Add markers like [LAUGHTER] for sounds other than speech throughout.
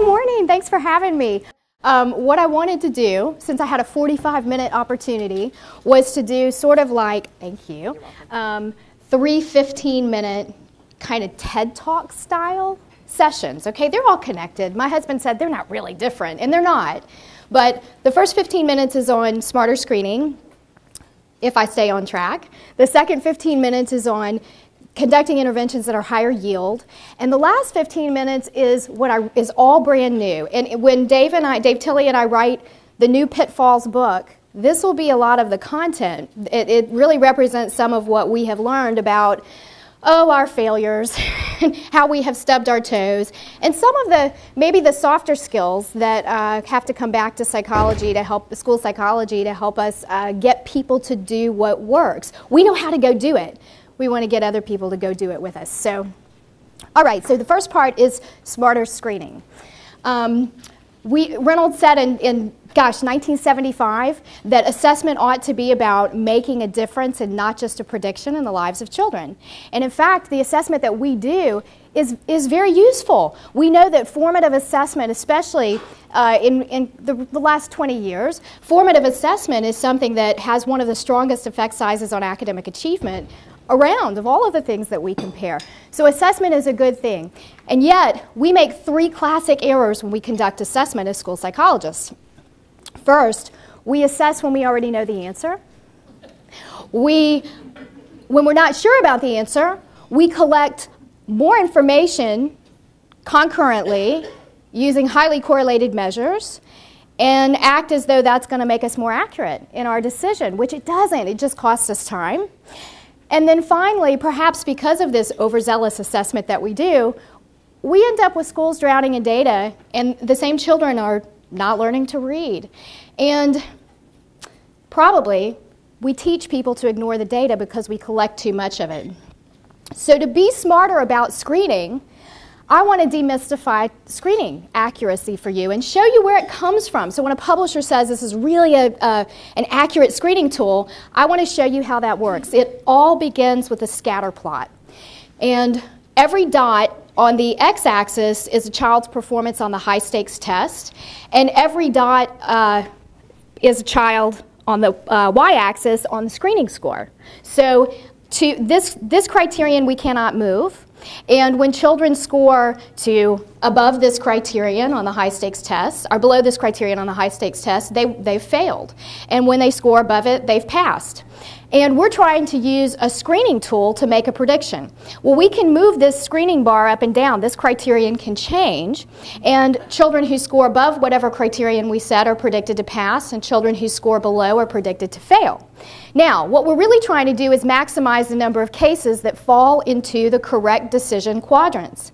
Good morning. Thanks for having me. Um, what I wanted to do, since I had a 45 minute opportunity, was to do sort of like, thank you, um, three 15 minute kind of TED Talk style sessions. Okay, they're all connected. My husband said they're not really different, and they're not. But the first 15 minutes is on smarter screening, if I stay on track. The second 15 minutes is on conducting interventions that are higher yield. And the last 15 minutes is what I, is all brand new. And when Dave and I, Dave Tilly and I write the new Pitfalls book, this will be a lot of the content. It, it really represents some of what we have learned about oh, our failures, [LAUGHS] how we have stubbed our toes, and some of the maybe the softer skills that uh, have to come back to psychology to help school psychology to help us uh, get people to do what works. We know how to go do it we want to get other people to go do it with us. So, all right, so the first part is smarter screening. Um, we, Reynolds said in, in, gosh, 1975 that assessment ought to be about making a difference and not just a prediction in the lives of children. And in fact, the assessment that we do is, is very useful. We know that formative assessment, especially uh, in, in the, the, last 20 years, formative assessment is something that has one of the strongest effect sizes on academic achievement around of all of the things that we compare. So assessment is a good thing. And yet, we make three classic errors when we conduct assessment as school psychologists. First, we assess when we already know the answer. We, when we're not sure about the answer, we collect more information concurrently using highly correlated measures and act as though that's going to make us more accurate in our decision, which it doesn't. It just costs us time. And then finally, perhaps because of this overzealous assessment that we do, we end up with schools drowning in data, and the same children are not learning to read. And probably we teach people to ignore the data because we collect too much of it. So, to be smarter about screening, I want to demystify screening accuracy for you and show you where it comes from. So when a publisher says this is really a, an accurate screening tool, I want to show you how that works. It all begins with a scatter plot. And every dot on the x-axis is a child's performance on the high-stakes test, and every dot uh, is a child on the uh, y-axis on the screening score. So to this, this criterion we cannot move. And when children score to above this criterion on the high stakes test, or below this criterion on the high stakes test, they, they've failed. And when they score above it, they've passed. And we're trying to use a screening tool to make a prediction. Well, we can move this screening bar up and down. This criterion can change. And children who score above whatever criterion we set are predicted to pass, and children who score below are predicted to fail. Now, what we're really trying to do is maximize the number of cases that fall into the correct decision quadrants.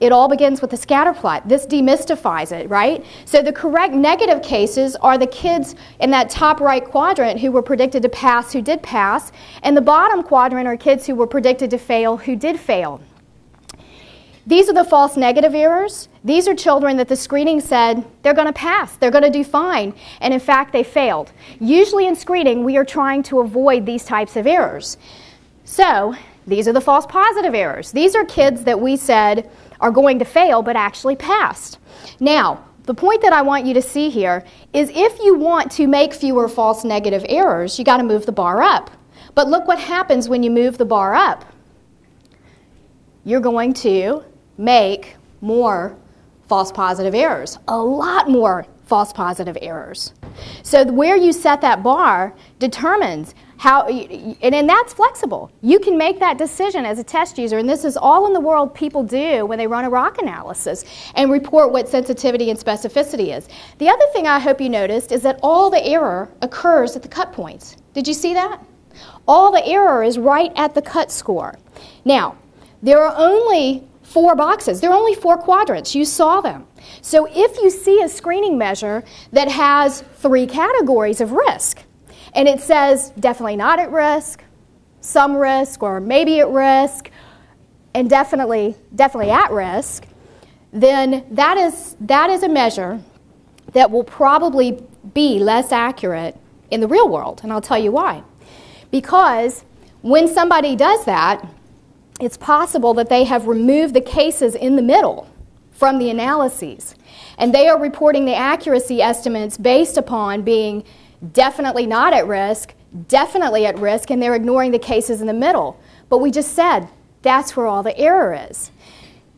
It all begins with a scatter plot. This demystifies it, right? So the correct negative cases are the kids in that top right quadrant who were predicted to pass who did pass, and the bottom quadrant are kids who were predicted to fail who did fail. These are the false negative errors. These are children that the screening said they're going to pass, they're going to do fine, and in fact they failed. Usually in screening, we are trying to avoid these types of errors. So, these are the false positive errors. These are kids that we said are going to fail but actually passed. Now, the point that I want you to see here is if you want to make fewer false negative errors, you got to move the bar up. But look what happens when you move the bar up. You're going to make more false positive errors, a lot more false positive errors. So where you set that bar determines how, and, that's flexible. You can make that decision as a test user, and this is all in the world people do when they run a ROC analysis and report what sensitivity and specificity is. The other thing I hope you noticed is that all the error occurs at the cut points. Did you see that? All the error is right at the cut score. Now, there are only four boxes. There are only four quadrants. You saw them. So if you see a screening measure that has three categories of risk, and it says definitely not at risk, some risk, or maybe at risk, and definitely, definitely at risk, then that is, that is a measure that will probably be less accurate in the real world. And I'll tell you why. Because when somebody does that, it's possible that they have removed the cases in the middle from the analyses. And they are reporting the accuracy estimates based upon being definitely not at risk, definitely at risk, and they're ignoring the cases in the middle. But we just said that's where all the error is.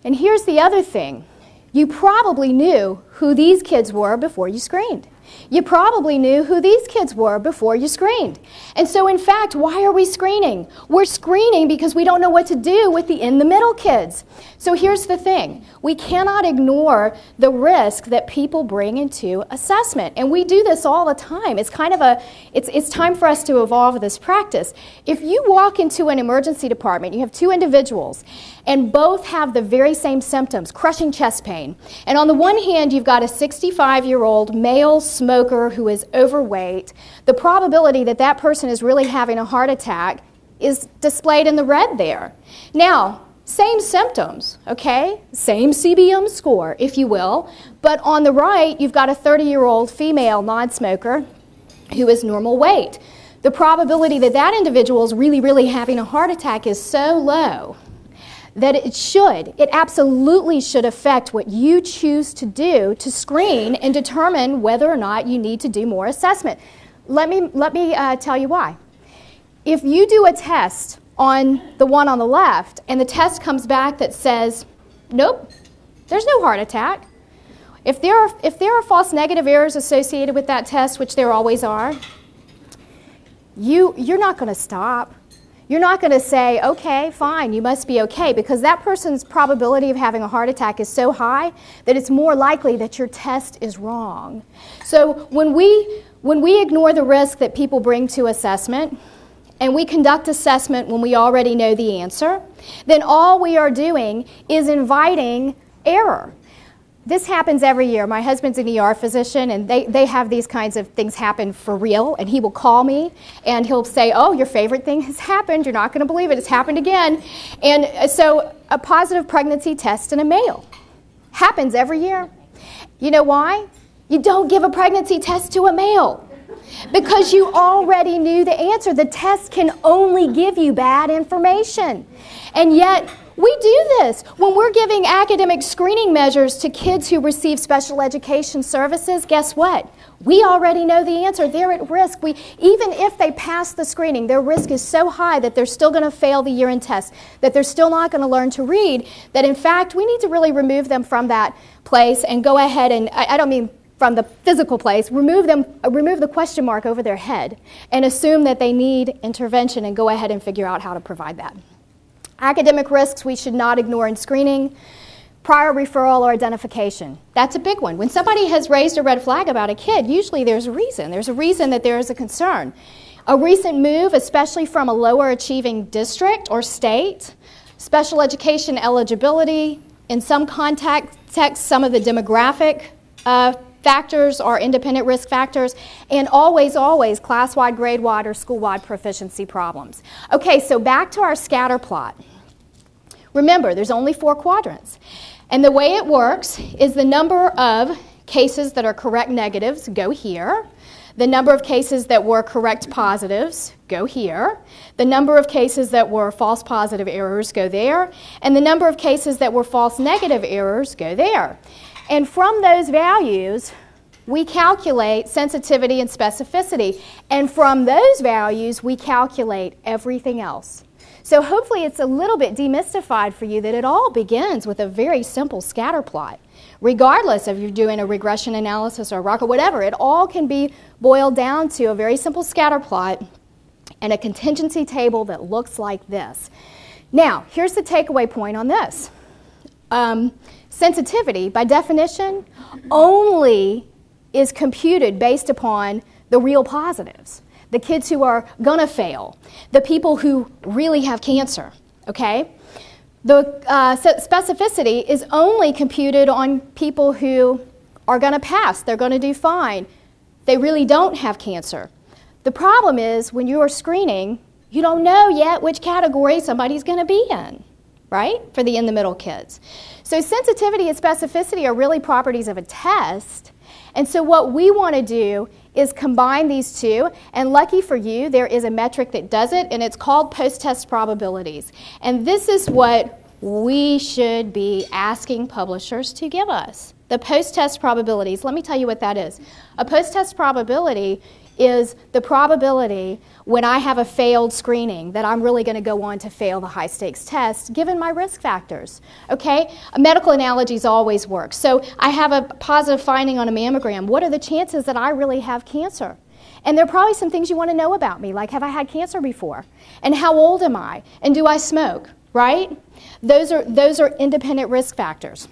And here's the other thing you probably knew who these kids were before you screened. You probably knew who these kids were before you screened. And so, in fact, why are we screening? We're screening because we don't know what to do with the in the middle kids. So, here's the thing we cannot ignore the risk that people bring into assessment. And we do this all the time. It's kind of a, it's, it's time for us to evolve this practice. If you walk into an emergency department, you have two individuals, and both have the very same symptoms crushing chest pain. And on the one hand, you've got a 65 year old male smoker who is overweight. The probability that that person is really having a heart attack is displayed in the red there. Now, same symptoms, okay? Same CBM score, if you will. But on the right, you've got a 30 year old female non smoker who is normal weight. The probability that that individual is really, really having a heart attack is so low that it should, it absolutely should affect what you choose to do to screen and determine whether or not you need to do more assessment. Let me, let me uh, tell you why. If you do a test on the one on the left and the test comes back that says, nope, there's no heart attack, if there are, if there are false negative errors associated with that test, which there always are, you, you're not going to stop. You're not going to say, okay, fine, you must be okay, because that person's probability of having a heart attack is so high that it's more likely that your test is wrong. So when we, when we ignore the risk that people bring to assessment, and we conduct assessment when we already know the answer, then all we are doing is inviting error this happens every year. My husband's an ER physician, and they, they have these kinds of things happen for real. And he will call me and he'll say, Oh, your favorite thing has happened. You're not going to believe it. It's happened again. And uh, so, a positive pregnancy test in a male happens every year. You know why? You don't give a pregnancy test to a male because you already knew the answer. The test can only give you bad information. And yet, we do this when we're giving academic screening measures to kids who receive special education services. Guess what? We already know the answer. They're at risk. We, even if they pass the screening, their risk is so high that they're still going to fail the year end test, that they're still not going to learn to read, that in fact we need to really remove them from that place and go ahead and, I, I don't mean from the physical place, remove them, remove the question mark over their head, and assume that they need intervention and go ahead and figure out how to provide that. Academic risks we should not ignore in screening. Prior referral or identification. That's a big one. When somebody has raised a red flag about a kid, usually there's a reason. There's a reason that there is a concern. A recent move, especially from a lower achieving district or state, special education eligibility, in some contexts, some of the demographic uh, factors are independent risk factors, and always, always class wide, grade wide, or school wide proficiency problems. Okay, so back to our scatter plot. Remember, there's only four quadrants. And the way it works is the number of cases that are correct negatives go here. The number of cases that were correct positives go here. The number of cases that were false positive errors go there. And the number of cases that were false negative errors go there. And from those values, we calculate sensitivity and specificity. And from those values, we calculate everything else. So hopefully it's a little bit demystified for you that it all begins with a very simple scatter plot. Regardless of you're doing a regression analysis or ROC or whatever, it all can be boiled down to a very simple scatter plot and a contingency table that looks like this. Now, here's the takeaway point on this. Um, sensitivity, by definition, only is computed based upon the real positives. The kids who are going to fail, the people who really have cancer, okay? The uh, specificity is only computed on people who are going to pass, they're going to do fine, they really don't have cancer. The problem is when you are screening, you don't know yet which category somebody's going to be in, right? For the in the middle kids. So, sensitivity and specificity are really properties of a test. And so, what we want to do is combine these two. And lucky for you, there is a metric that does it, and it's called post test probabilities. And this is what we should be asking publishers to give us. The post test probabilities, let me tell you what that is. A post test probability is the probability when I have a failed screening that I'm really going to go on to fail the high stakes test given my risk factors. Okay? Medical analogies always work. So I have a positive finding on a mammogram. What are the chances that I really have cancer? And there are probably some things you want to know about me, like have I had cancer before? And how old am I? And do I smoke? Right? Those are, those are independent risk factors.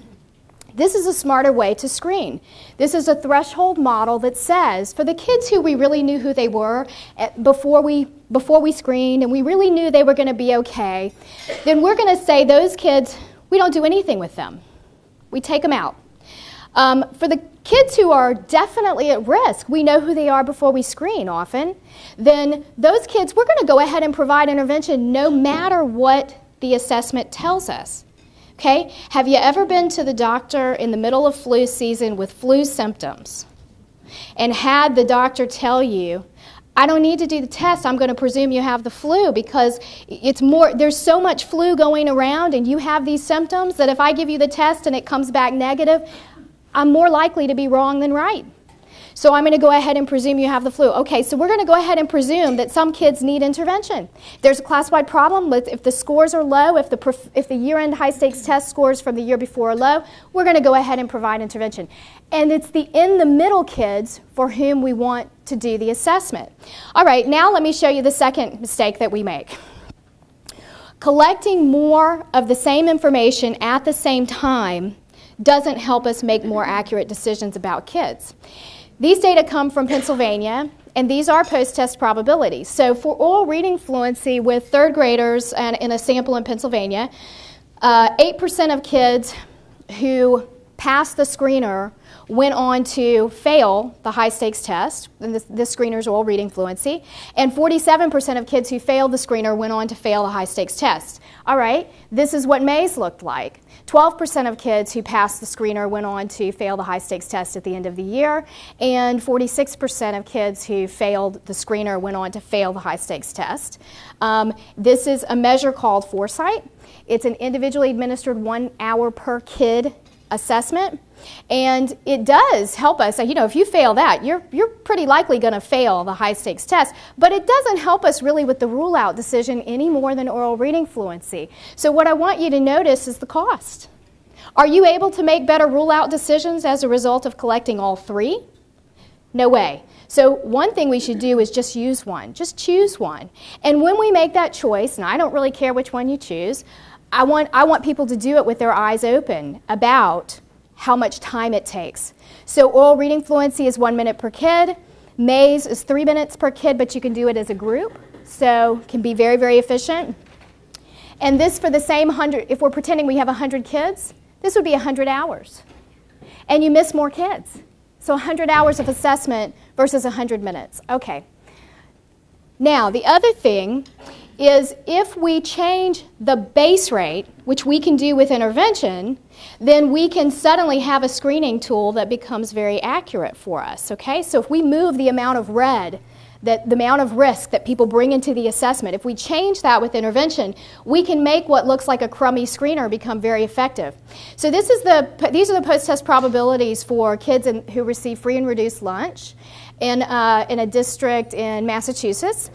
This is a smarter way to screen. This is a threshold model that says for the kids who we really knew who they were eh, before we, before we screened and we really knew they were going to be okay, then we're going to say those kids, we don't do anything with them. We take them out. Um, for the kids who are definitely at risk, we know who they are before we screen often, then those kids, we're going to go ahead and provide intervention no matter what the assessment tells us. Okay? Have you ever been to the doctor in the middle of flu season with flu symptoms and had the doctor tell you, I don't need to do the test. I'm going to presume you have the flu because it's more there's so much flu going around and you have these symptoms that if I give you the test and it comes back negative, I'm more likely to be wrong than right. So I'm going to go ahead and presume you have the flu. Okay, so we're going to go ahead and presume that some kids need intervention. There's a class-wide problem with if the scores are low, if the, if the year-end high-stakes test scores from the year before are low, we're going to go ahead and provide intervention. And it's the in-the-middle kids for whom we want to do the assessment. All right, now let me show you the second mistake that we make. Collecting more of the same information at the same time doesn't help us make more accurate decisions about kids. These data come from Pennsylvania, and these are post-test probabilities. So for oral reading fluency with third graders and in a sample in Pennsylvania, 8% uh, of kids who passed the screener went on to fail the high stakes test, this, this screener's oral reading fluency, and 47% of kids who failed the screener went on to fail the high stakes test. All right, this is what Maze looked like. 12% of kids who passed the screener went on to fail the high stakes test at the end of the year, and 46% of kids who failed the screener went on to fail the high stakes test. Um, this is a measure called 4Sight. It's an individually administered one hour per kid assessment. And it does help us. You know, if you fail that, you're, you're pretty likely going to fail the high stakes test. But it doesn't help us really with the rule out decision any more than oral reading fluency. So, what I want you to notice is the cost. Are you able to make better rule out decisions as a result of collecting all three? No way. So, one thing we should do is just use one. Just choose one. And when we make that choice, and I don't really care which one you choose, I want, I want people to do it with their eyes open about how much time it takes. So oral reading fluency is one minute per kid. Maze is three minutes per kid, but you can do it as a group, so can be very, very efficient. And this for the same 100, if we're pretending we have 100 kids, this would be 100 hours. And you miss more kids. So 100 hours of assessment versus 100 minutes. Okay. Now, the other thing is if we change the base rate, which we can do with intervention, then we can suddenly have a screening tool that becomes very accurate for us. Okay? So if we move the amount of red, that the amount of risk that people bring into the assessment, if we change that with intervention, we can make what looks like a crummy screener become very effective. So this is the, these are the post-test probabilities for kids in, who receive free and reduced lunch in, uh, in a district in Massachusetts.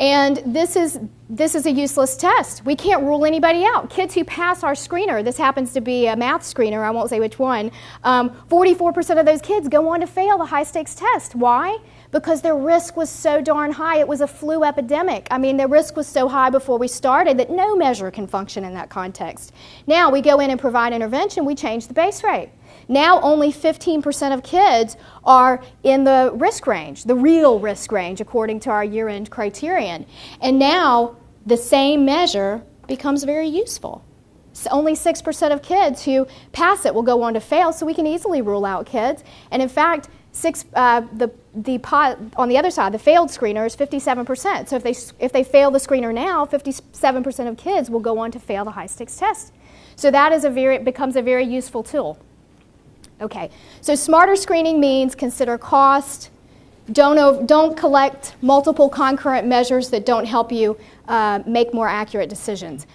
And this is, this is a useless test. We can't rule anybody out. Kids who pass our screener, this happens to be a math screener, I won't say which one, um, 44% of those kids go on to fail the high stakes test. Why? Because their risk was so darn high. It was a flu epidemic. I mean, their risk was so high before we started that no measure can function in that context. Now we go in and provide intervention, we change the base rate. Now only 15% of kids are in the risk range, the real risk range, according to our year end criterion. And now the same measure becomes very useful. So only 6% of kids who pass it will go on to fail, so we can easily rule out kids. And in fact, six, uh, the, the pot, on the other side, the failed screener is 57%. So if they, if they fail the screener now, 57% of kids will go on to fail the high stakes test. So that is a very, becomes a very useful tool. Okay, so smarter screening means consider cost, don't, don't collect multiple concurrent measures that don't help you uh, make more accurate decisions.